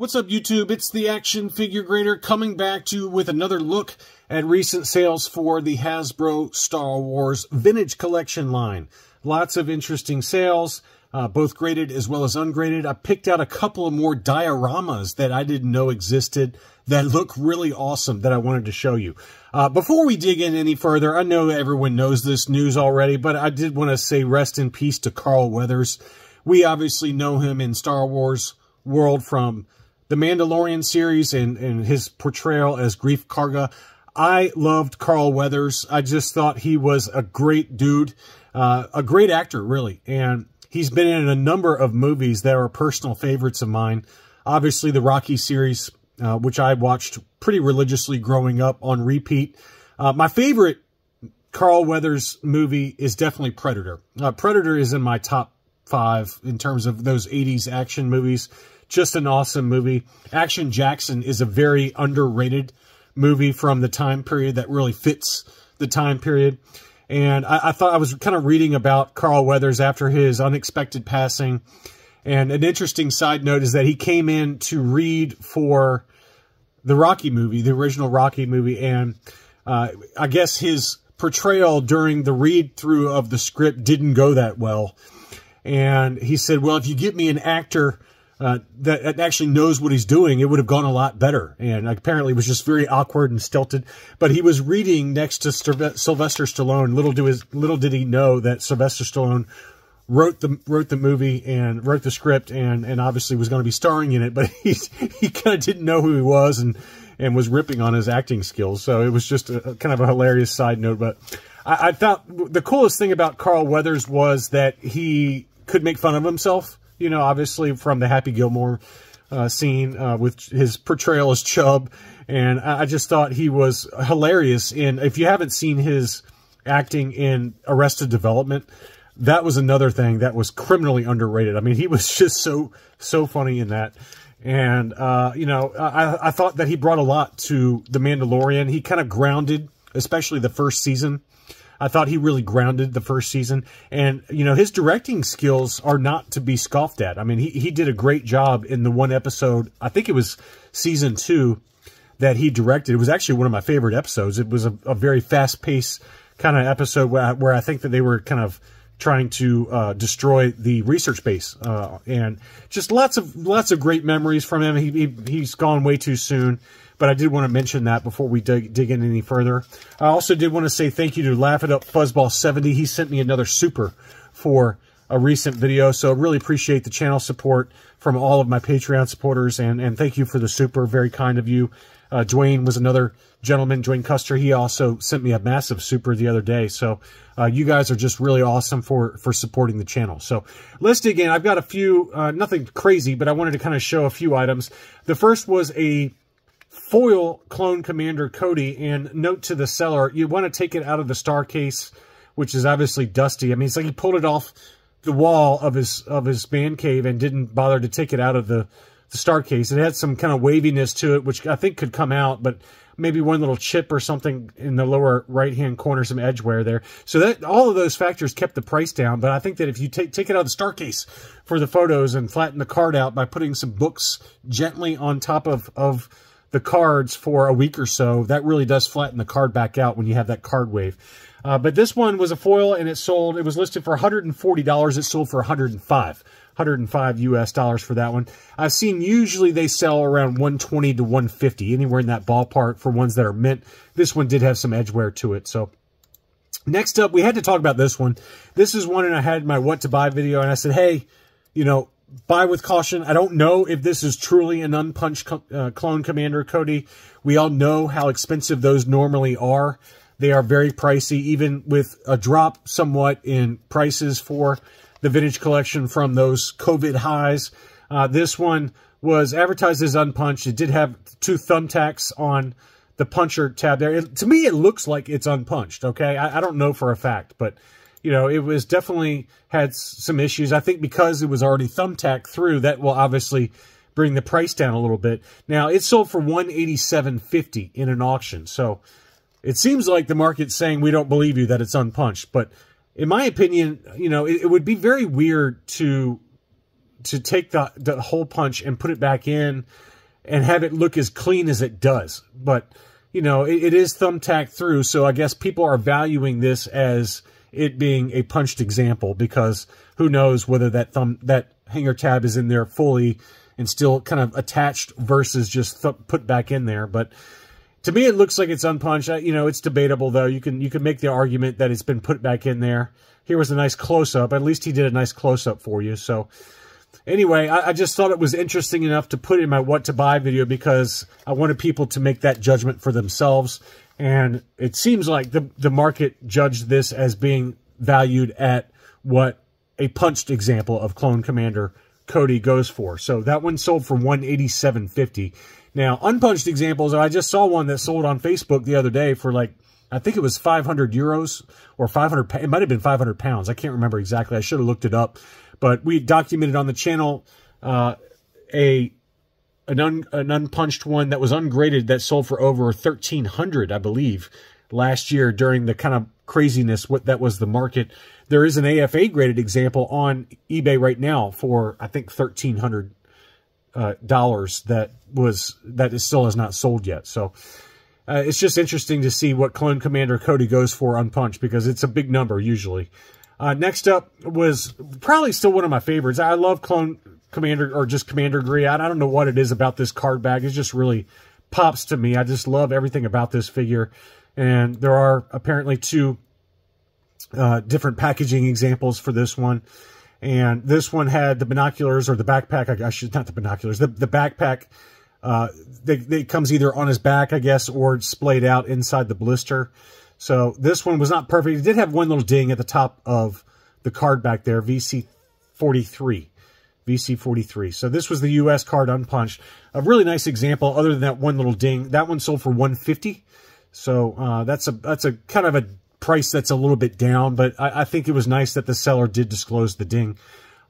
What's up, YouTube? It's the Action Figure Grader coming back to you with another look at recent sales for the Hasbro Star Wars Vintage Collection line. Lots of interesting sales, uh, both graded as well as ungraded. I picked out a couple of more dioramas that I didn't know existed that look really awesome that I wanted to show you. Uh, before we dig in any further, I know everyone knows this news already, but I did want to say rest in peace to Carl Weathers. We obviously know him in Star Wars world from the Mandalorian series and, and his portrayal as Greef Karga. I loved Carl Weathers. I just thought he was a great dude, uh, a great actor, really. And he's been in a number of movies that are personal favorites of mine. Obviously, the Rocky series, uh, which I watched pretty religiously growing up on repeat. Uh, my favorite Carl Weathers movie is definitely Predator. Uh, Predator is in my top five in terms of those 80s action movies. Just an awesome movie. Action Jackson is a very underrated movie from the time period that really fits the time period. And I, I thought I was kind of reading about Carl Weathers after his unexpected passing. And an interesting side note is that he came in to read for the Rocky movie, the original Rocky movie. And uh, I guess his portrayal during the read through of the script didn't go that well. And he said, well, if you get me an actor uh, that actually knows what he's doing, it would have gone a lot better. And apparently it was just very awkward and stilted. But he was reading next to Sylvester Stallone. Little, do his, little did he know that Sylvester Stallone wrote the wrote the movie and wrote the script and and obviously was going to be starring in it. But he he kind of didn't know who he was and and was ripping on his acting skills. So it was just a, kind of a hilarious side note. But I, I thought the coolest thing about Carl Weathers was that he could make fun of himself you know, obviously from the Happy Gilmore uh, scene uh, with his portrayal as Chub. And I just thought he was hilarious. And if you haven't seen his acting in Arrested Development, that was another thing that was criminally underrated. I mean, he was just so, so funny in that. And, uh, you know, I, I thought that he brought a lot to The Mandalorian. He kind of grounded, especially the first season, I thought he really grounded the first season. And, you know, his directing skills are not to be scoffed at. I mean, he, he did a great job in the one episode, I think it was season two, that he directed. It was actually one of my favorite episodes. It was a, a very fast-paced kind of episode where I, where I think that they were kind of trying to uh, destroy the research base, uh, and just lots of lots of great memories from him. He, he he's gone way too soon, but I did want to mention that before we dig, dig in any further. I also did want to say thank you to Laugh It Up Fuzzball 70. He sent me another super for a recent video, so I really appreciate the channel support from all of my Patreon supporters, and, and thank you for the super. Very kind of you. Uh, Dwayne was another gentleman, Dwayne Custer. He also sent me a massive super the other day. So uh, you guys are just really awesome for, for supporting the channel. So let's dig in. I've got a few, uh, nothing crazy, but I wanted to kind of show a few items. The first was a foil clone commander Cody and note to the seller, you want to take it out of the star case, which is obviously dusty. I mean, it's like he pulled it off the wall of his of his man cave and didn't bother to take it out of the, the star case. It had some kind of waviness to it, which I think could come out, but maybe one little chip or something in the lower right-hand corner, some edge wear there. So that all of those factors kept the price down. But I think that if you take take it out of the star case for the photos and flatten the card out by putting some books gently on top of of the cards for a week or so, that really does flatten the card back out when you have that card wave. Uh, but this one was a foil and it sold, it was listed for $140. It sold for 105 105 US dollars for that one. I've seen usually they sell around 120 to 150, anywhere in that ballpark for ones that are mint. This one did have some edge wear to it. So next up, we had to talk about this one. This is one and I had my what to buy video and I said, hey, you know, buy with caution. I don't know if this is truly an unpunched uh, clone commander, Cody. We all know how expensive those normally are. They are very pricey, even with a drop somewhat in prices for the vintage collection from those COVID highs. Uh, this one was advertised as unpunched. It did have two thumbtacks on the puncher tab there. It, to me, it looks like it's unpunched, okay? I, I don't know for a fact, but you know, it was definitely had some issues. I think because it was already thumbtacked through, that will obviously bring the price down a little bit. Now, it sold for 187.50 in an auction. So it seems like the market's saying we don't believe you that it's unpunched. But in my opinion, you know, it, it would be very weird to to take the, the hole punch and put it back in and have it look as clean as it does. But, you know, it, it is thumbtacked through, so I guess people are valuing this as it being a punched example because who knows whether that thumb that hanger tab is in there fully and still kind of attached versus just put back in there. But to me, it looks like it's unpunched. You know, it's debatable though. You can you can make the argument that it's been put back in there. Here was a nice close up. At least he did a nice close up for you. So anyway, I, I, just thought it was interesting enough to put in my what to buy video because I wanted people to make that judgment for themselves. And it seems like the, the market judged this as being valued at what a punched example of Clone Commander Cody goes for. So that one sold for 187.50. Now, unpunched examples, I just saw one that sold on Facebook the other day for like, I think it was 500 euros or 500, it might have been 500 pounds. I can't remember exactly. I should have looked it up. But we documented on the channel uh, a an, un, an unpunched one that was ungraded that sold for over 1300 I believe, last year during the kind of craziness what that was the market. There is an AFA graded example on eBay right now for I think 1300 uh, dollars that was that is still has not sold yet. So uh, it's just interesting to see what Clone Commander Cody goes for unpunched because it's a big number usually. Uh, next up was probably still one of my favorites. I love Clone Commander or just Commander Gree. I, don't know what it is about this card bag. It just really pops to me. I just love everything about this figure. And there are apparently two uh, different packaging examples for this one. And this one had the binoculars or the backpack. I should not the binoculars. The the backpack. Uh, they, they comes either on his back, I guess, or splayed out inside the blister. So this one was not perfect. It did have one little ding at the top of the card back there, VC43. VC43. So this was the US card unpunched. A really nice example other than that one little ding. That one sold for 150 So uh, that's a that's a kind of a price that's a little bit down, but I, I, think it was nice that the seller did disclose the ding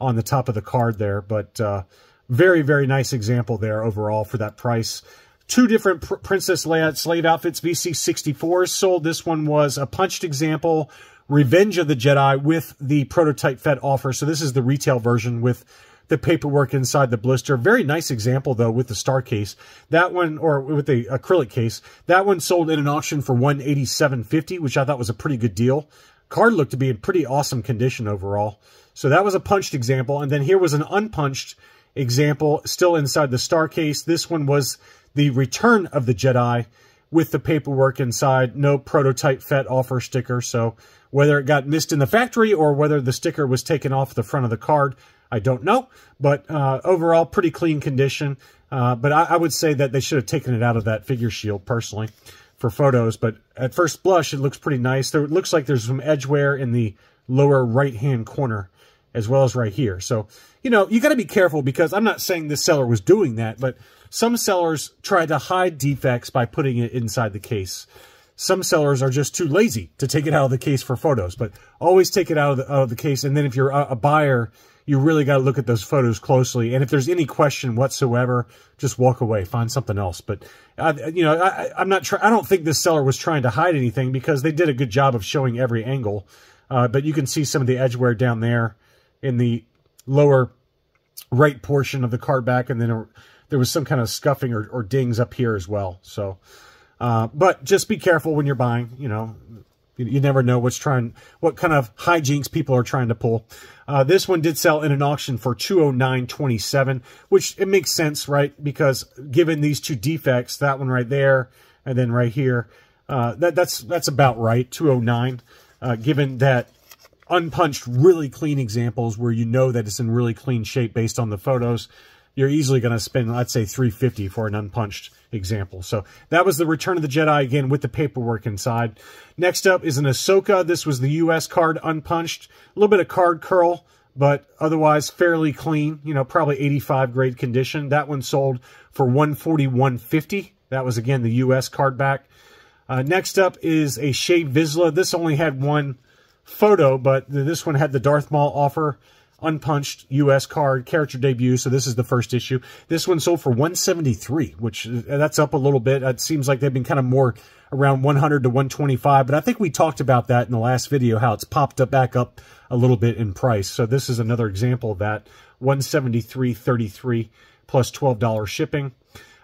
on the top of the card there. But uh, very, very nice example there overall for that price two different pr Princess Leia slave outfits, VC64 sold. This one was a punched example, Revenge of the Jedi with the prototype Fett offer. So this is the retail version with the paperwork inside the blister. Very nice example, though, with the star case. That one, or with the acrylic case, that one sold in an auction for 187.50, which I thought was a pretty good deal. Card looked to be in pretty awesome condition overall. So that was a punched example. And then here was an unpunched example, still inside the star case. This one was the Return of the Jedi with the paperwork inside. No prototype Fett offer sticker. So whether it got missed in the factory or whether the sticker was taken off the front of the card, I don't know. But uh, overall, pretty clean condition. Uh, but I, I, would say that they should have taken it out of that figure shield, personally, for photos. But at first blush, it looks pretty nice. There, it looks like there's some edge wear in the lower right-hand corner as well as right here. So, you know, you got to be careful because I'm not saying this seller was doing that, but some sellers try to hide defects by putting it inside the case. Some sellers are just too lazy to take it out of the case for photos, but always take it out of the, out of the case. And then if you're a, a buyer, you really got to look at those photos closely. And if there's any question whatsoever, just walk away, find something else. But, uh, you know, I, am not trying, I don't think this seller was trying to hide anything because they did a good job of showing every angle. Uh, but you can see some of the edge wear down there in the lower right portion of the card back. And then there was some kind of scuffing or, or dings up here as well. So, uh, but just be careful when you're buying, you know, you, you, never know what's trying, what kind of hijinks people are trying to pull. Uh, this one did sell in an auction for 209.27, which it makes sense, right? Because given these two defects, that one right there, and then right here, uh, that, that's, that's about right, 209, uh, given that unpunched, really clean examples where you know that it's in really clean shape based on the photos, you're easily going to spend, let's say, 350 for an unpunched example. So that was the Return of the Jedi, again, with the paperwork inside. Next up is an Ahsoka. This was the U.S. card unpunched. A little bit of card curl, but otherwise fairly clean. You know, probably 85 grade condition. That one sold for 141.50. That was, again, the U.S. card back. Uh, next up is a Shae Vizsla. This only had one photo, but this one had the Darth Maul offer, unpunched U.S. card, character debut, so this is the first issue. This one sold for 173 which uh, that's up a little bit. It seems like they've been kind of more around 100 to 125 but I think we talked about that in the last video, how it's popped up back up a little bit in price. So this is another example of that. 173.33 plus $12 shipping.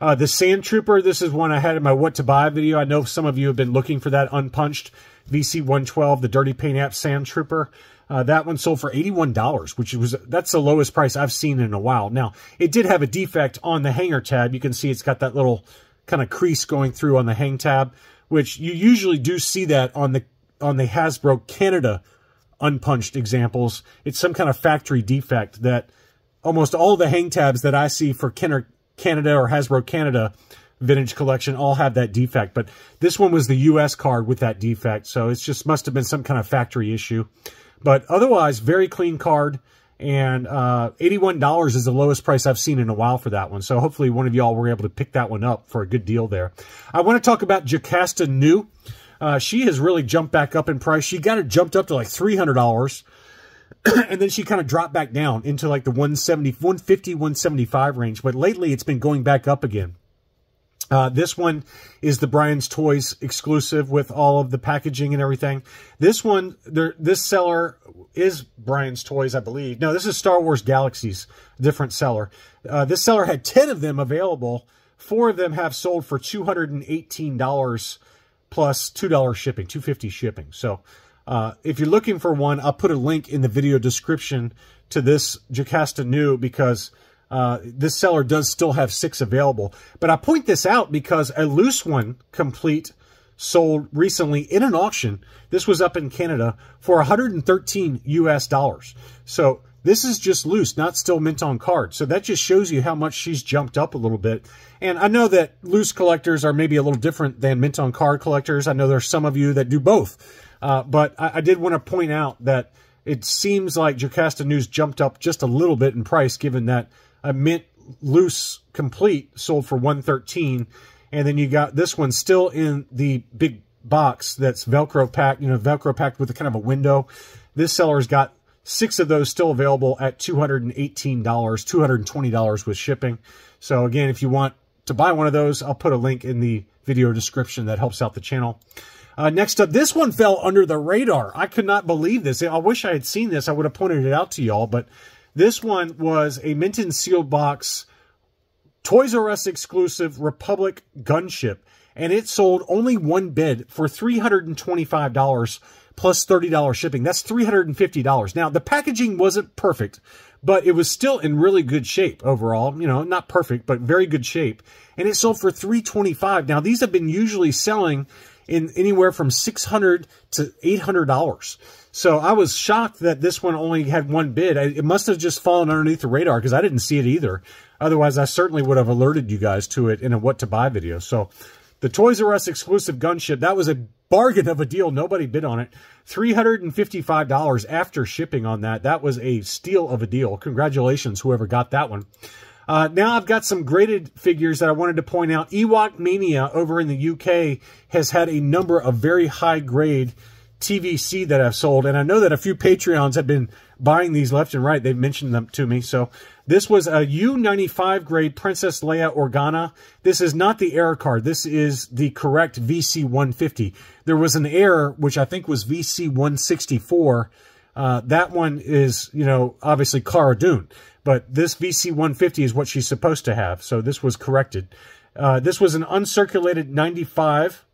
Uh, the Sand Trooper, this is one I had in my what to buy video. I know some of you have been looking for that unpunched VC112, the Dirty Paint App Sand Trooper. Uh, that one sold for $81, which was that's the lowest price I've seen in a while. Now, it did have a defect on the hanger tab. You can see it's got that little kind of crease going through on the hang tab, which you usually do see that on the on the Hasbro Canada unpunched examples. It's some kind of factory defect that almost all the hang tabs that I see for Kenner Canada or Hasbro Canada vintage collection all have that defect. But this one was the U.S. card with that defect. So it just must have been some kind of factory issue. But otherwise, very clean card. And uh, $81 is the lowest price I've seen in a while for that one. So hopefully one of y'all were able to pick that one up for a good deal there. I want to talk about Jocasta Nu. Uh, she has really jumped back up in price. She got it jumped up to like $300. and then she kind of dropped back down into like the 170, 150, 175 range. But lately it's been going back up again. Uh, this one is the Brian's Toys exclusive with all of the packaging and everything. This one, this seller is Brian's Toys, I believe. No, this is Star Wars Galaxies, different seller. Uh, this seller had 10 of them available. Four of them have sold for $218 plus $2 shipping, 250 shipping. So uh, if you're looking for one, I'll put a link in the video description to this Jocasta Nu because uh, this seller does still have six available. But I point this out because a loose one complete sold recently in an auction. This was up in Canada for 113 US dollars. So this is just loose, not still mint on card. So that just shows you how much she's jumped up a little bit. And I know that loose collectors are maybe a little different than mint on card collectors. I know there's some of you that do both. Uh, but I, I, did want to point out that it seems like Jocasta Nu's jumped up just a little bit in price, given that a mint loose complete sold for 113 and then you got this one still in the big box that's velcro packed you know velcro packed with a kind of a window this seller's got six of those still available at $218 $220 with shipping so again if you want to buy one of those i'll put a link in the video description that helps out the channel uh, next up, this one fell under the radar. I could not believe this. I wish I had seen this. I would have pointed it out to y'all, but this one was a mint and seal box Toys R Us exclusive Republic gunship, and it sold only one bid for $325 plus $30 shipping. That's $350. Now, the packaging wasn't perfect, but it was still in really good shape overall. You know, not perfect, but very good shape. And it sold for 325. Now, these have been usually selling in anywhere from 600 to $800. So I was shocked that this one only had one bid. It must have just fallen underneath the radar because I didn't see it either. Otherwise, I certainly would have alerted you guys to it in a what to buy video. So the Toys R Us exclusive gunship, that was a bargain of a deal. Nobody bid on it. $355 after shipping on that. That was a steal of a deal. Congratulations, whoever got that one. Uh, now I've got some graded figures that I wanted to point out. Ewok Mania over in the UK has had a number of very high grade TVC that I've sold. And I know that a few Patreons have been buying these left and right. They've mentioned them to me. So this was a U95 grade Princess Leia Organa. This is not the error card. This is the correct VC150. There was an error, which I think was VC164. Uh, that one is, you know, obviously Cara Dune. But this VC150 is what she's supposed to have. So this was corrected. Uh, this was an uncirculated 95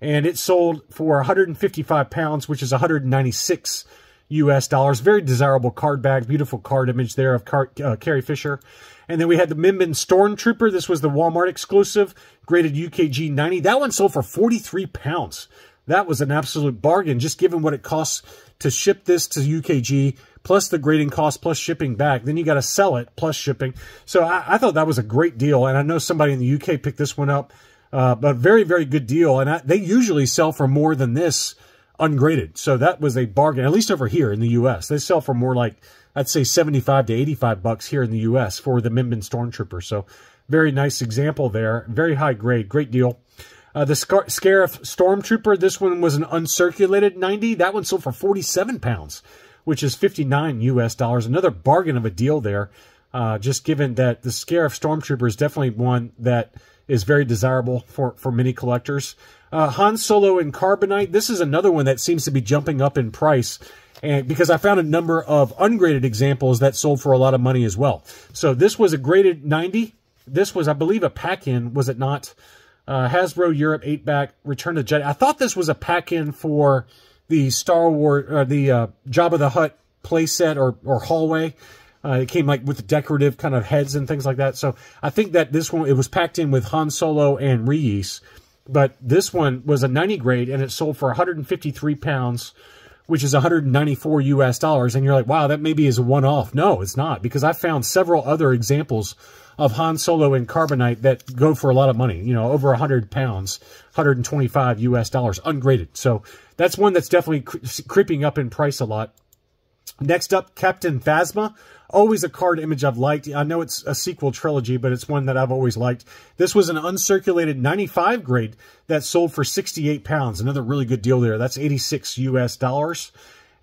and it sold for 155 pounds, which is 196 US dollars. Very desirable card bag, beautiful card image there of Car uh, Carrie Fisher. And then we had the Mimban Stormtrooper. This was the Walmart exclusive, graded UKG 90. That one sold for 43 pounds. That was an absolute bargain, just given what it costs to ship this to UKG, plus the grading cost, plus shipping back. Then you got to sell it, plus shipping. So I, I, thought that was a great deal. And I know somebody in the UK picked this one up. Uh, but very, very good deal. And I, they usually sell for more than this ungraded. So that was a bargain, at least over here in the U.S. They sell for more like, I'd say 75 to 85 bucks here in the U.S. for the Mimban Stormtrooper. So very nice example there. Very high grade. Great deal. Uh, the Scar Scarif Stormtrooper, this one was an uncirculated 90. That one sold for 47 pounds, which is 59 U.S. dollars. Another bargain of a deal there, uh, just given that the Scarif Stormtrooper is definitely one that is very desirable for, for many collectors. Uh, Han Solo in Carbonite. This is another one that seems to be jumping up in price. And because I found a number of ungraded examples that sold for a lot of money as well. So this was a graded 90. This was, I believe, a pack-in, was it not? Uh, Hasbro Europe 8-back Return to Jedi. I thought this was a pack-in for the Star Wars, uh, the uh, Jabba the Hutt playset or, or hallway. Uh, it came like with decorative kind of heads and things like that. So I think that this one, it was packed in with Han Solo and Ree-Yees. But this one was a 90 grade and it sold for 153 pounds, which is 194 US dollars. And you're like, wow, that maybe is a one off. No, it's not because I found several other examples of Han Solo and Carbonite that go for a lot of money, you know, over 100 pounds, 125 US dollars, ungraded. So that's one that's definitely cre creeping up in price a lot. Next up, Captain Phasma. Always a card image I've liked. I know it's a sequel trilogy, but it's one that I've always liked. This was an uncirculated 95 grade that sold for 68 pounds. Another really good deal there. That's 86 US dollars.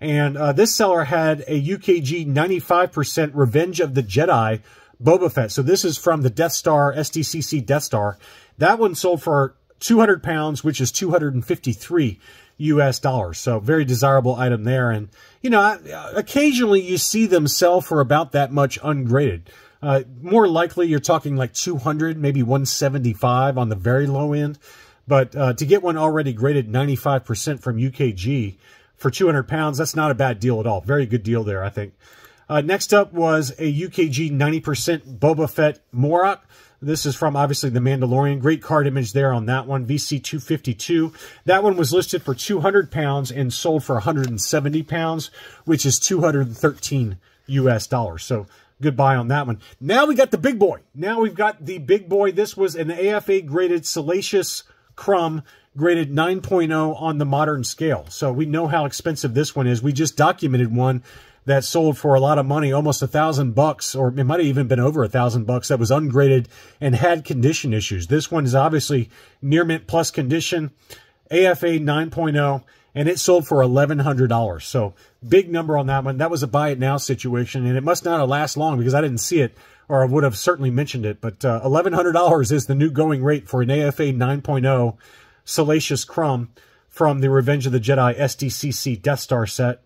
And uh, this seller had a UKG 95% Revenge of the Jedi Boba Fett. So this is from the Death Star, SDCC Death Star. That one sold for 200 pounds, which is 253 US dollars. So very desirable item there. And, you know, occasionally you see them sell for about that much ungraded. Uh, more likely you're talking like 200, maybe 175 on the very low end. But uh, to get one already graded 95% from UKG for 200 pounds, that's not a bad deal at all. Very good deal there, I think. Uh, next up was a UKG 90% Boba Fett Morak. This is from, obviously, The Mandalorian. Great card image there on that one, VC252. That one was listed for 200 pounds and sold for 170 pounds, which is 213 US dollars. So good buy on that one. Now we got the big boy. Now we've got the big boy. This was an AFA graded Salacious Crumb graded 9.0 on the modern scale. So we know how expensive this one is. We just documented one that sold for a lot of money, almost a thousand bucks, or it might have even been over a thousand bucks that was ungraded and had condition issues. This one is obviously near mint plus condition, AFA 9.0, and it sold for $1,100. So big number on that one. That was a buy it now situation, and it must not have last long because I didn't see it or I would have certainly mentioned it. But uh, $1,100 is the new going rate for an AFA 9.0 Salacious Crumb from the Revenge of the Jedi SDCC Death Star set.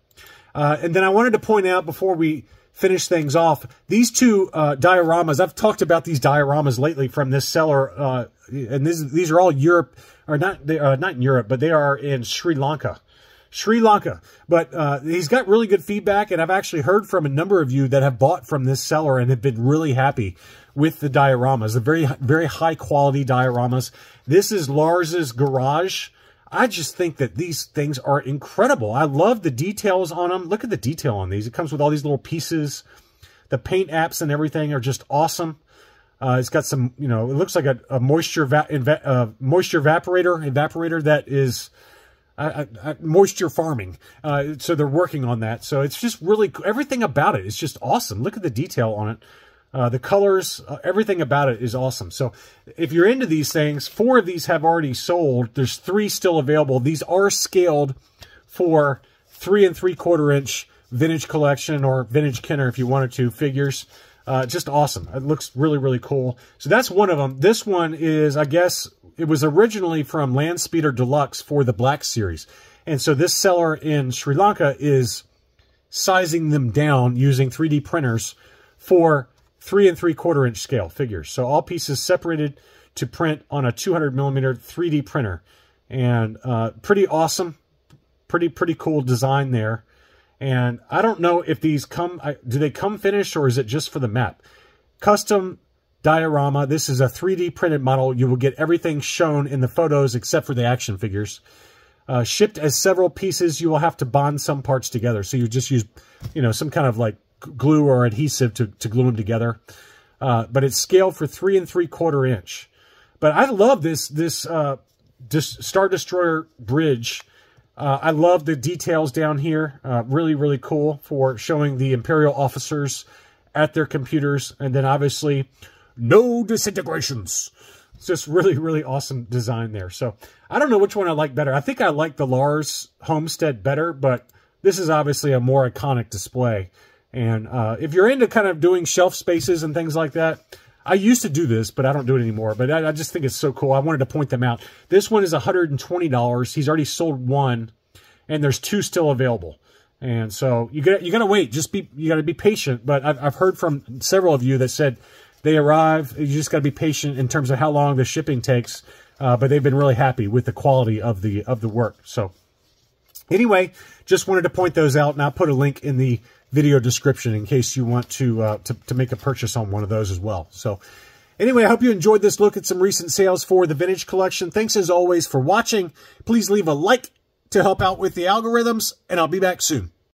Uh, and then I wanted to point out before we finish things off, these two uh, dioramas, I've talked about these dioramas lately from this seller, uh, and this, these are all Europe, or not, they are not in Europe, but they are in Sri Lanka. Sri Lanka. But uh, he's got really good feedback, and I've actually heard from a number of you that have bought from this seller and have been really happy with the dioramas. The very, very high quality dioramas. This is Lars's Garage. I just think that these things are incredible. I love the details on them. Look at the detail on these. It comes with all these little pieces. The paint apps and everything are just awesome. Uh, it's got some, you know, it looks like a, a moisture va uh, moisture evaporator evaporator that is uh, uh, uh, moisture farming. Uh, so they're working on that. So it's just really everything about it is just awesome. Look at the detail on it. Uh, the colors, uh, everything about it is awesome. So if you're into these things, four of these have already sold. There's three still available. These are scaled for three and three quarter inch vintage collection or vintage Kenner if you wanted to figures. Uh, just awesome. It looks really, really cool. So that's one of them. This one is, I guess, it was originally from Landspeeder Deluxe for the Black Series. And so this seller in Sri Lanka is sizing them down using 3D printers for three and three quarter inch scale figures. So all pieces separated to print on a 200 millimeter 3D printer. And uh, pretty awesome, pretty, pretty cool design there. And I don't know if these come, do they come finished or is it just for the map? Custom diorama. This is a 3D printed model. You will get everything shown in the photos except for the action figures. Uh, shipped as several pieces, you will have to bond some parts together. So you just use, you know, some kind of like glue or adhesive to, to glue them together. Uh, but it's scaled for three and three quarter inch. But I love this this uh, Star Destroyer bridge. Uh, I love the details down here. Uh, really, really cool for showing the Imperial officers at their computers. And then obviously, no disintegrations. It's just really, really awesome design there. So I don't know which one I like better. I think I like the Lars Homestead better, but this is obviously a more iconic display. And uh, if you're into kind of doing shelf spaces and things like that, I used to do this, but I don't do it anymore. But I, I just think it's so cool. I wanted to point them out. This one is $120. He's already sold one, and there's two still available. And so you got you got to wait. Just be you got to be patient. But I've, I've heard from several of you that said they arrive. You just got to be patient in terms of how long the shipping takes. Uh, but they've been really happy with the quality of the of the work. So anyway, just wanted to point those out, and I'll put a link in the video description in case you want to uh, to, to make a purchase on one of those as well. So anyway, I hope you enjoyed this look at some recent sales for the vintage collection. Thanks as always for watching. Please leave a like to help out with the algorithms, and I'll be back soon.